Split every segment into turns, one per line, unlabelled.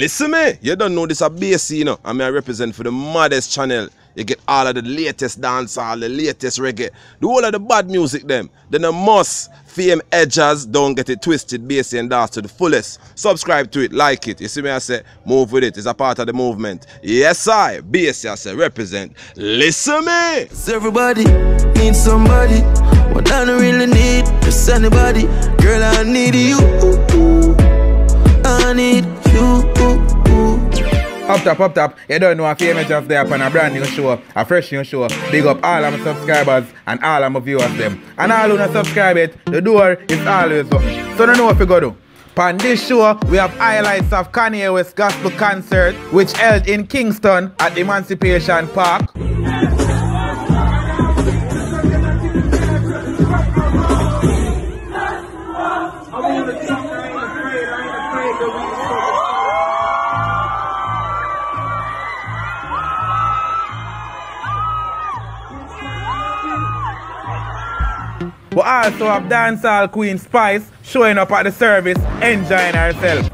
Listen me, you don't know this a bass, you know. I mean I represent for the maddest channel. You get all of the latest dancehall, the latest reggae, the whole of the bad music them. Then the must Fame Edjahz, don't get it twisted, bass and dance to the fullest. Subscribe to it, like it. You see me I say, move with it. It's a part of the movement. Yes I, bass I say, represent. Listen me.
Everybody needs somebody. What I don't really need just anybody. Girl, I need you. I need.
Up top, up top, you don't know a few images there upon a brand new show, a fresh new show. Big up all of my subscribers and all of my viewers them. And all who not subscribe it, the door is always up. So don't know what you go do. On this show, we have highlights of Kanye West Gospel Concert, which held in Kingston at Emancipation Park. We also have dancehall queen Spice showing up at the service, enjoying herself.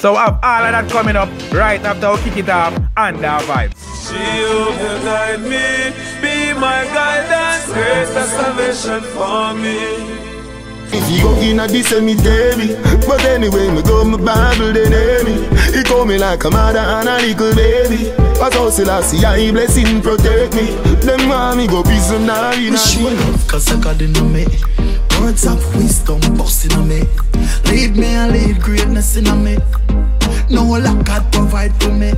So we have all of that coming up right after we kick it off and our vibes.
She will guide me, be my guidance, greater salvation for me.
If you go in a this cemetery But anyway, me go my Bible then me He call me like a mother and a little baby. Cause how Selassie I blessing protect me. Them want me go prison now in a
Show love cause I got in me Words of wisdom busting on me Lead me and lead greatness in me No lack provide for me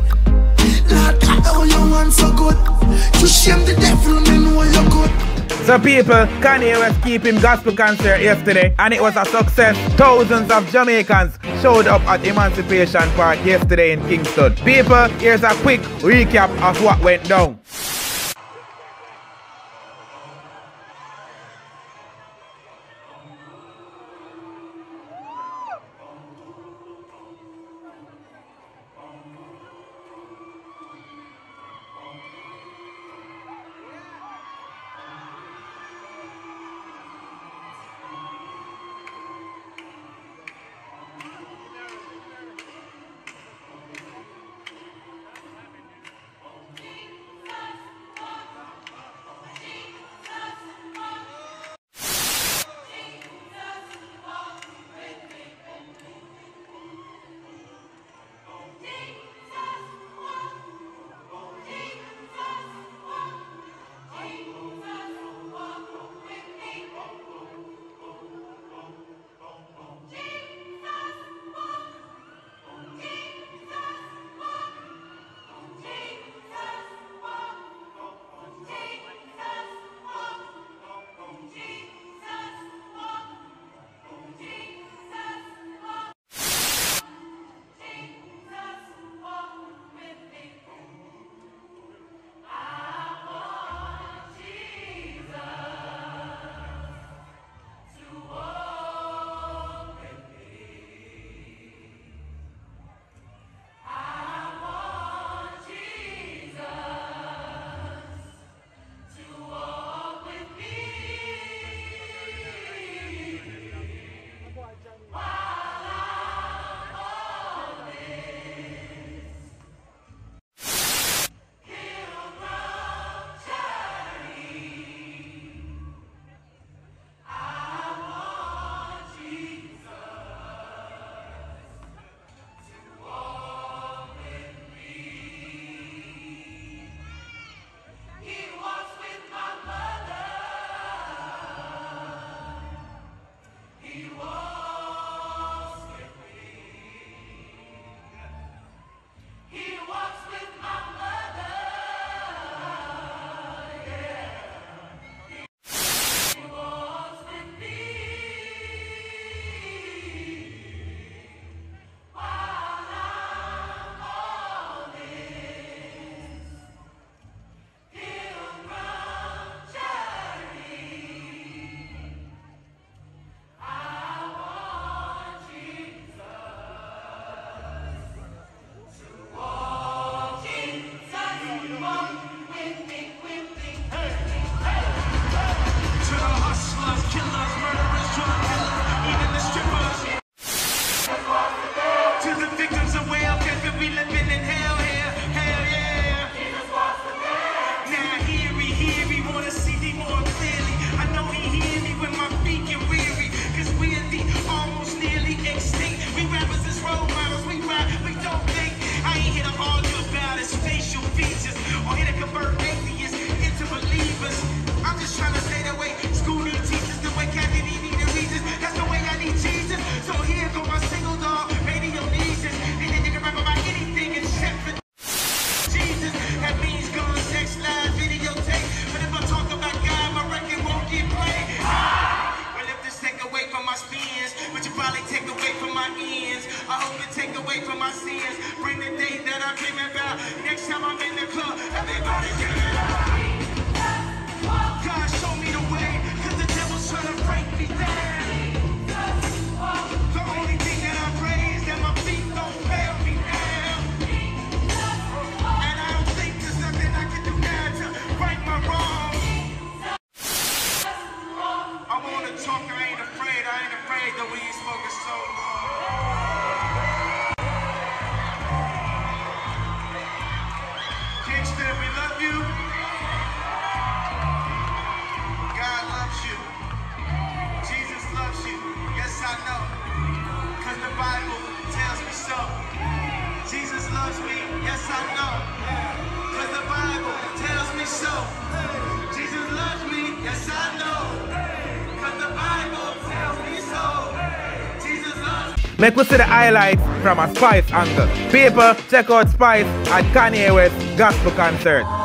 Lord, you so good You shame the devil, me know you're good
So people, Kanye West keep him gospel concert yesterday and it was a success. Thousands of Jamaicans showed up at Emancipation Park yesterday in Kingston. People, here's a quick recap of what went down. Make us see the highlights from a Spice angle. People, check out Spice at Kanye West gospel concert.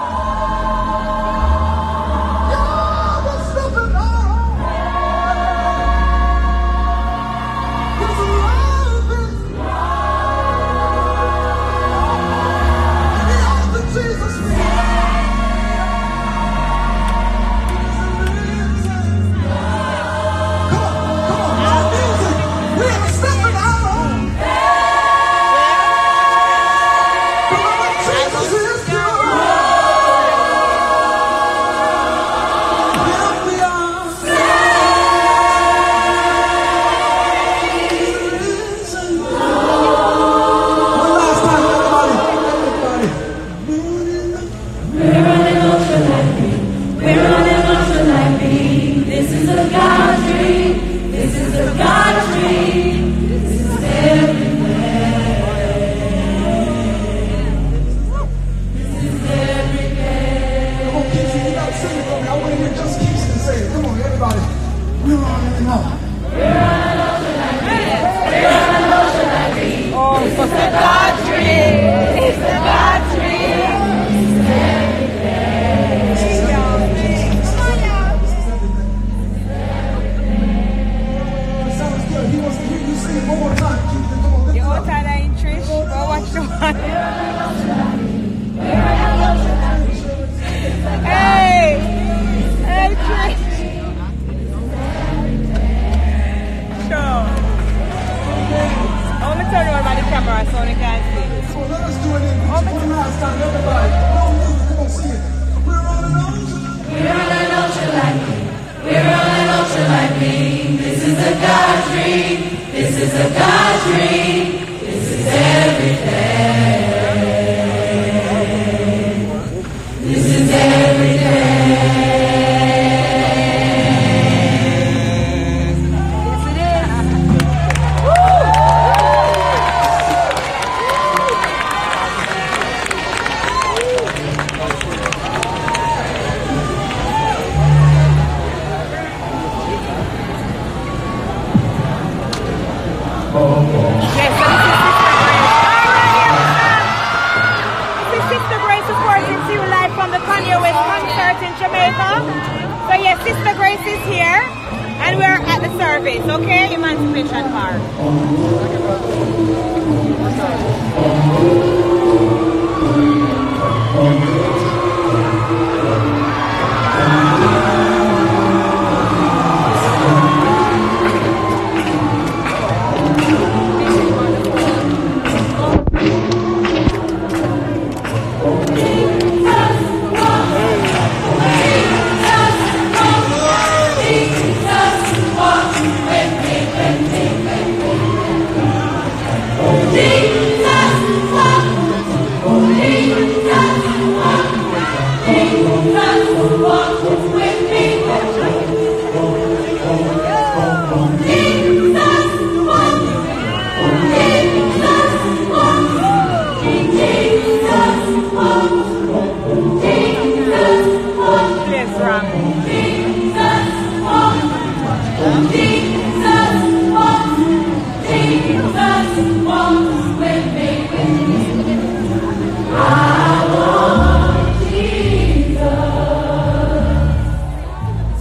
our Sonic dance We're on an ultra We're.
We're on an ultra like me. This is a God dream. This is a God dream. This is everything.
supporting you live from the Kanye West concert in Jamaica. So yes, Sister Grace is here and we're at the service, okay? Emancipation Park.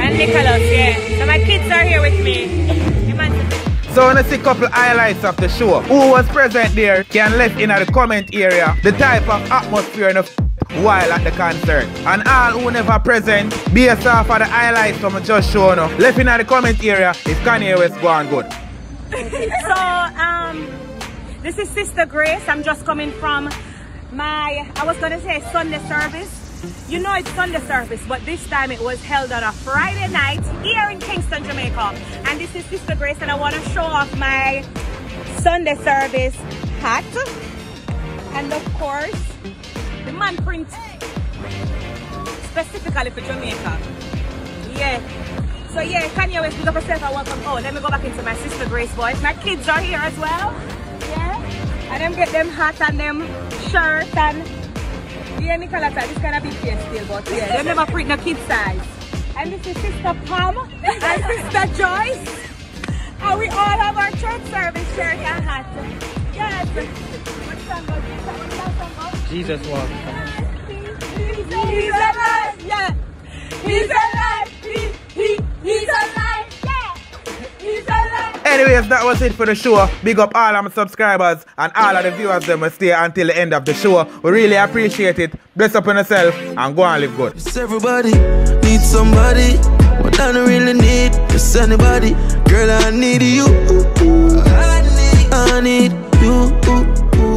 And Nicholas, yeah. So my kids are here with me.
So when I see a couple highlights of the show, who was present there can left in the comment area the type of atmosphere and the while at the concert. And all who never present, based off of the highlights from just showing up, left in the comment area if Kanye West going good.
so um this is Sister Grace. I'm just coming from my I was gonna say Sunday service. You know it's Sunday service, but this time it was held on a Friday night here in Kingston, Jamaica. And this is Sister Grace, and I want to show off my Sunday service hat. And of course, the man print specifically for Jamaica. Yeah. So yeah, Kanye West, pick up yourself and welcome. Oh, let me go back into my sister Grace voice. My kids are here as well. Yeah. And them get them hat and them shirt and yeah, Nicola, this kind of big face still, but yeah, they never print no kid size. And this is Sister Pam and Sister Joyce. And we all have our church service shirt and hat. Yes. What song goes? What song goes?
Jesus walk.
He's
That was it for the show. Big up all of my subscribers and all of the viewers that will stay until the end of the show. We really appreciate it. Bless up on yourself and go and live good.
Yes, everybody needs somebody. What I don't really need is anybody. Girl, I need you. I need you.